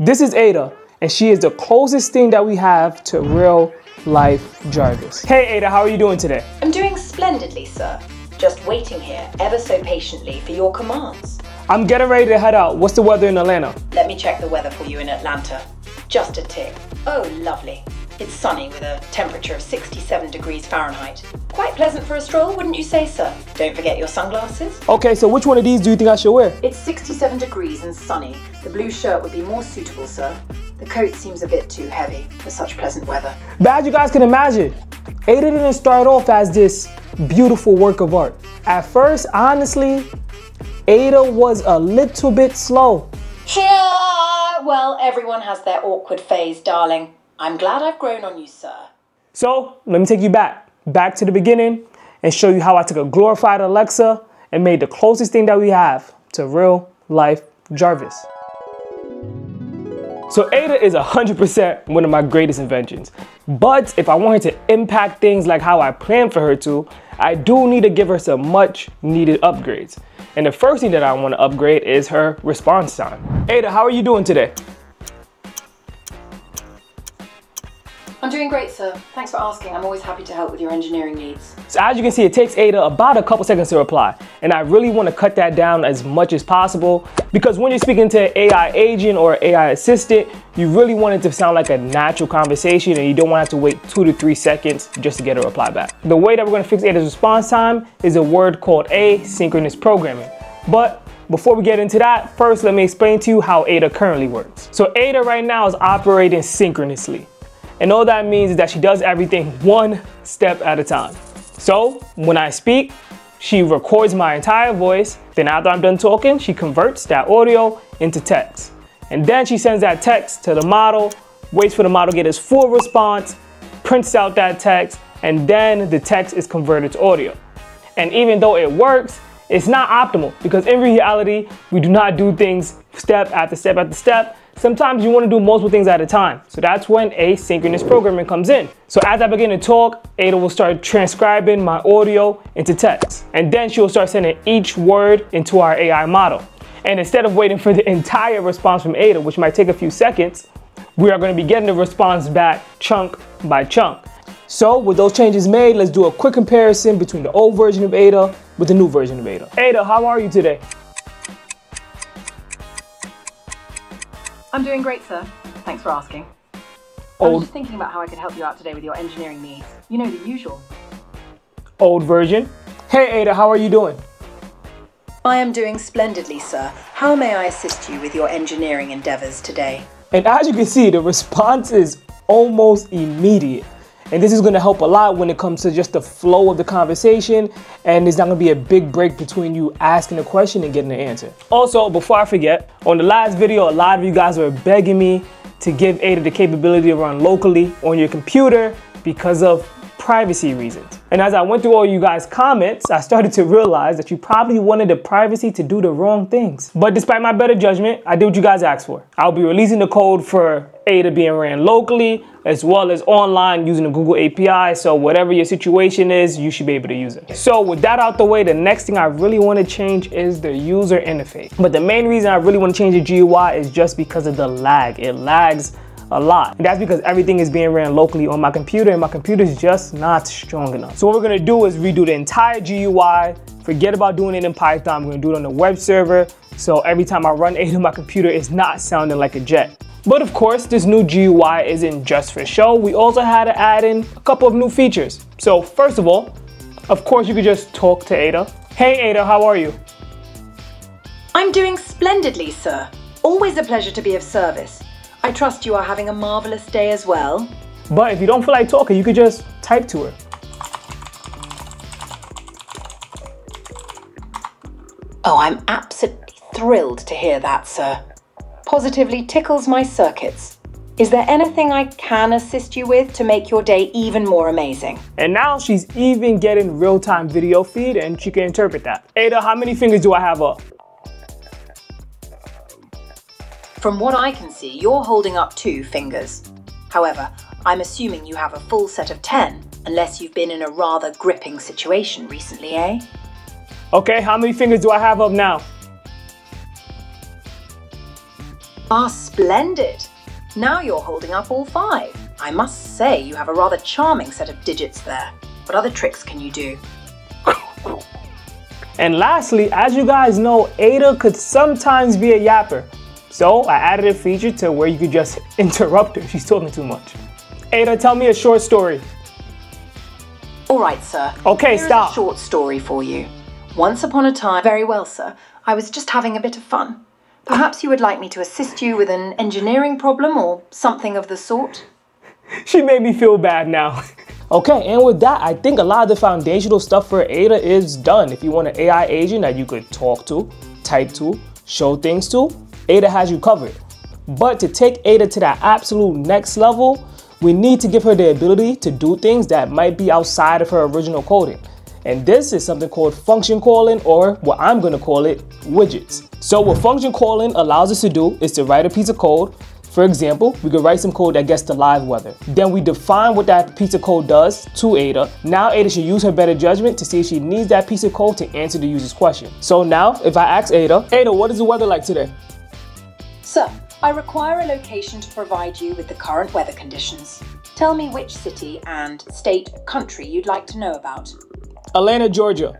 This is Ada, and she is the closest thing that we have to real life Jarvis. Hey Ada, how are you doing today? I'm doing splendidly, sir. Just waiting here, ever so patiently, for your commands. I'm getting ready to head out. What's the weather in Atlanta? Let me check the weather for you in Atlanta. Just a tick. Oh, lovely. It's sunny with a temperature of 67 degrees Fahrenheit. Quite pleasant for a stroll, wouldn't you say, sir? Don't forget your sunglasses. Okay, so which one of these do you think I should wear? It's 67 degrees and sunny. The blue shirt would be more suitable, sir. The coat seems a bit too heavy for such pleasant weather. But as you guys can imagine, Ada didn't start off as this beautiful work of art. At first, honestly, Ada was a little bit slow. Yeah, well, everyone has their awkward phase, darling. I'm glad I've grown on you, sir. So let me take you back, back to the beginning and show you how I took a glorified Alexa and made the closest thing that we have to real life Jarvis. So Ada is 100% one of my greatest inventions. But if I want her to impact things like how I planned for her to, I do need to give her some much needed upgrades. And the first thing that I want to upgrade is her response time. Ada, how are you doing today? I'm doing great, sir. Thanks for asking. I'm always happy to help with your engineering needs. So as you can see, it takes Ada about a couple seconds to reply. And I really want to cut that down as much as possible because when you're speaking to an AI agent or AI assistant, you really want it to sound like a natural conversation and you don't want to have to wait two to three seconds just to get a reply back. The way that we're going to fix Ada's response time is a word called asynchronous programming. But before we get into that, first let me explain to you how Ada currently works. So Ada right now is operating synchronously. And all that means is that she does everything one step at a time. So when I speak, she records my entire voice. Then after I'm done talking, she converts that audio into text. And then she sends that text to the model, waits for the model to get its full response, prints out that text, and then the text is converted to audio. And even though it works, it's not optimal because in reality, we do not do things step after step after step. Sometimes you want to do multiple things at a time. So that's when asynchronous programming comes in. So as I begin to talk, Ada will start transcribing my audio into text. And then she will start sending each word into our AI model. And instead of waiting for the entire response from Ada, which might take a few seconds, we are going to be getting the response back chunk by chunk. So with those changes made, let's do a quick comparison between the old version of Ada with the new version of Ada. Ada, how are you today? I'm doing great, sir. Thanks for asking. I was just thinking about how I could help you out today with your engineering needs. You know, the usual. old version. Hey Ada, how are you doing? I am doing splendidly, sir. How may I assist you with your engineering endeavors today? And as you can see, the response is almost immediate. And this is gonna help a lot when it comes to just the flow of the conversation and there's not gonna be a big break between you asking a question and getting the answer. Also, before I forget, on the last video, a lot of you guys were begging me to give Ada the capability to run locally on your computer because of privacy reasons. And as I went through all you guys' comments, I started to realize that you probably wanted the privacy to do the wrong things. But despite my better judgment, I did what you guys asked for. I'll be releasing the code for Ada being ran locally as well as online using the Google API. So whatever your situation is, you should be able to use it. So with that out the way, the next thing I really want to change is the user interface. But the main reason I really want to change the GUI is just because of the lag. It lags a lot. And that's because everything is being ran locally on my computer and my computer is just not strong enough. So what we're gonna do is redo the entire GUI, forget about doing it in Python, we're gonna do it on the web server. So every time I run Ada, my computer is not sounding like a jet. But of course, this new GUI isn't just for show. We also had to add in a couple of new features. So first of all, of course you could just talk to Ada. Hey Ada, how are you? I'm doing splendidly, sir. Always a pleasure to be of service. I trust you are having a marvelous day as well. But if you don't feel like talking, you could just type to her. Oh, I'm absolutely thrilled to hear that, sir. Positively tickles my circuits. Is there anything I can assist you with to make your day even more amazing? And now she's even getting real-time video feed and she can interpret that. Ada, how many fingers do I have up? From what I can see, you're holding up two fingers. However, I'm assuming you have a full set of 10, unless you've been in a rather gripping situation recently, eh? Okay, how many fingers do I have up now? Ah, splendid. Now you're holding up all five. I must say you have a rather charming set of digits there. What other tricks can you do? And lastly, as you guys know, Ada could sometimes be a yapper. So I added a feature to where you could just interrupt her. She's talking too much. Ada, tell me a short story. All right, sir. Okay, Here's stop. a short story for you. Once upon a time, very well, sir. I was just having a bit of fun. Perhaps you would like me to assist you with an engineering problem or something of the sort? She made me feel bad now. okay, and with that, I think a lot of the foundational stuff for Ada is done. If you want an AI agent that you could talk to, type to, show things to, Ada has you covered. But to take Ada to that absolute next level, we need to give her the ability to do things that might be outside of her original coding. And this is something called function calling, or what I'm gonna call it, widgets. So what function calling allows us to do is to write a piece of code. For example, we could write some code that gets the live weather. Then we define what that piece of code does to Ada. Now Ada should use her better judgment to see if she needs that piece of code to answer the user's question. So now, if I ask Ada, Ada, what is the weather like today? Sir, I require a location to provide you with the current weather conditions. Tell me which city and state country you'd like to know about. Atlanta, Georgia.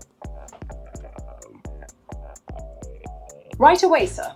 Right away, sir.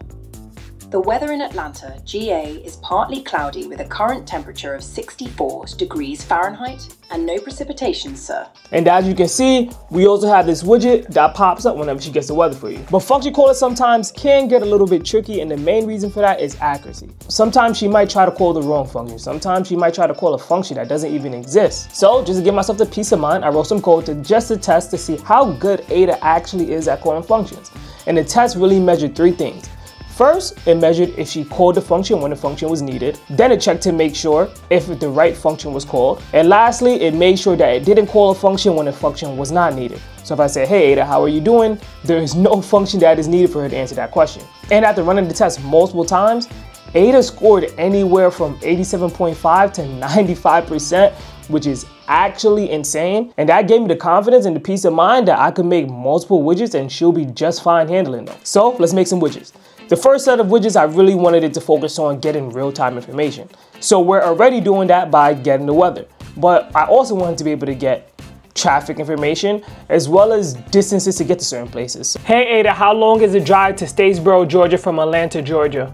The weather in Atlanta, GA, is partly cloudy with a current temperature of 64 degrees Fahrenheit and no precipitation, sir. And as you can see, we also have this widget that pops up whenever she gets the weather for you. But function caller sometimes can get a little bit tricky and the main reason for that is accuracy. Sometimes she might try to call the wrong function. Sometimes she might try to call a function that doesn't even exist. So just to give myself the peace of mind, I wrote some code to just to test to see how good Ada actually is at calling functions. And the test really measured three things. First, it measured if she called the function when the function was needed. Then it checked to make sure if the right function was called. And lastly, it made sure that it didn't call a function when the function was not needed. So if I say, hey Ada, how are you doing? There is no function that is needed for her to answer that question. And after running the test multiple times, Ada scored anywhere from 87.5 to 95%, which is actually insane. And that gave me the confidence and the peace of mind that I could make multiple widgets and she'll be just fine handling them. So let's make some widgets. The first set of widgets, I really wanted it to focus on getting real-time information. So we're already doing that by getting the weather. But I also wanted to be able to get traffic information, as well as distances to get to certain places. Hey Ada, how long is the drive to Statesboro, Georgia from Atlanta, Georgia?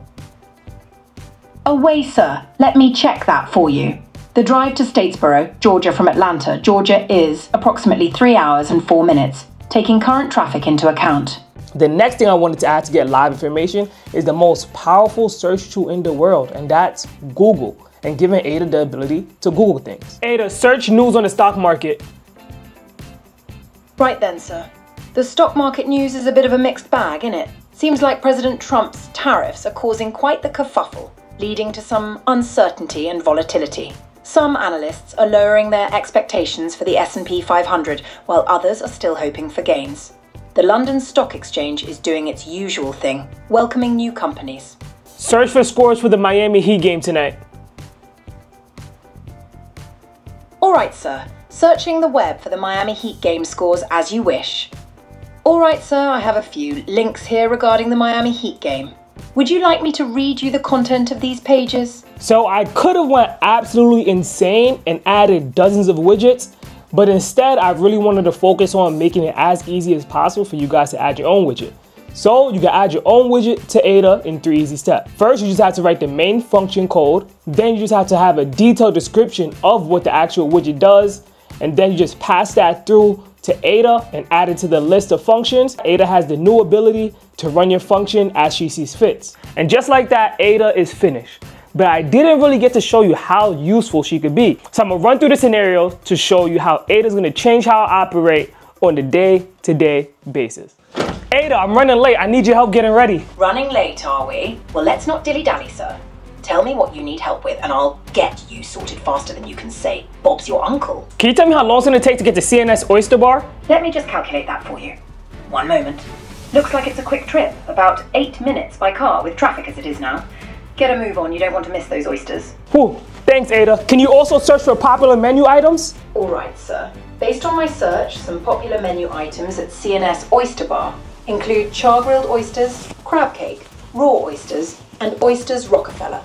Away, sir. Let me check that for you. The drive to Statesboro, Georgia from Atlanta, Georgia is approximately 3 hours and 4 minutes, taking current traffic into account. The next thing I wanted to add to get live information is the most powerful search tool in the world, and that's Google, and giving Ada the ability to Google things. Ada, search news on the stock market. Right then, sir. The stock market news is a bit of a mixed bag, isn't it? Seems like President Trump's tariffs are causing quite the kerfuffle, leading to some uncertainty and volatility. Some analysts are lowering their expectations for the S&P 500, while others are still hoping for gains. The London Stock Exchange is doing its usual thing, welcoming new companies. Search for scores for the Miami Heat game tonight. All right, sir. Searching the web for the Miami Heat game scores as you wish. All right, sir, I have a few links here regarding the Miami Heat game. Would you like me to read you the content of these pages? So I could have went absolutely insane and added dozens of widgets, but instead I really wanted to focus on making it as easy as possible for you guys to add your own widget. So you can add your own widget to Ada in three easy steps. First, you just have to write the main function code. Then you just have to have a detailed description of what the actual widget does. And then you just pass that through to Ada and add it to the list of functions. Ada has the new ability to run your function as she sees fits. And just like that, Ada is finished. But I didn't really get to show you how useful she could be. So I'm gonna run through the scenarios to show you how Ada's gonna change how I operate on the day-to-day basis. Ada, I'm running late. I need your help getting ready. Running late, are we? Well, let's not dilly dally, sir. Tell me what you need help with, and I'll get you sorted faster than you can say. Bob's your uncle. Can you tell me how long it's gonna take to get to C&S Oyster Bar? Let me just calculate that for you. One moment. Looks like it's a quick trip, about eight minutes by car with traffic as it is now. Get a move on, you don't want to miss those oysters. Whew, thanks Ada. Can you also search for popular menu items? All right, sir. Based on my search, some popular menu items at C&S Oyster Bar include char grilled oysters, crab cake, raw oysters, and oysters Rockefeller.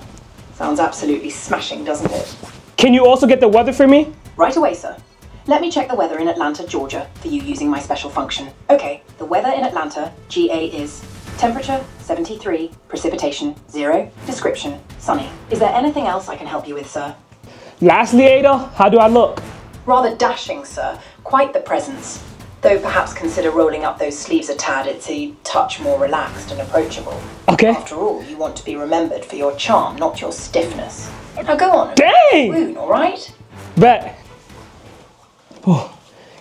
Sounds absolutely smashing, doesn't it? Can you also get the weather for me? Right away, sir. Let me check the weather in Atlanta, Georgia, for you using my special function. Okay, the weather in Atlanta, GA is temperature 73, precipitation 0, description sunny. Is there anything else I can help you with, sir? Lastly, Ada, how do I look? Rather dashing, sir. Quite the presence. Though perhaps consider rolling up those sleeves a tad, it's a touch more relaxed and approachable. Okay. After all, you want to be remembered for your charm, not your stiffness. Now go on. Dang! Swoon, all right? Bet. Oh.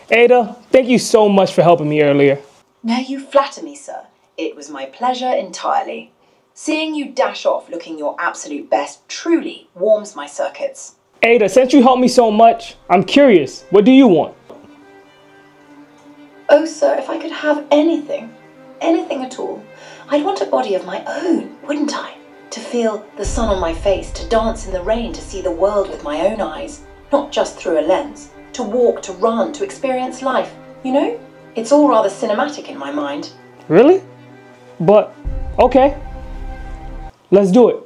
Ada, thank you so much for helping me earlier. Now you flatter me, sir. It was my pleasure entirely. Seeing you dash off looking your absolute best truly warms my circuits. Ada, since you helped me so much, I'm curious. What do you want? Oh, sir, if I could have anything, anything at all, I'd want a body of my own, wouldn't I? To feel the sun on my face, to dance in the rain, to see the world with my own eyes, not just through a lens, to walk, to run, to experience life. You know? It's all rather cinematic in my mind. Really? But, okay. Let's do it.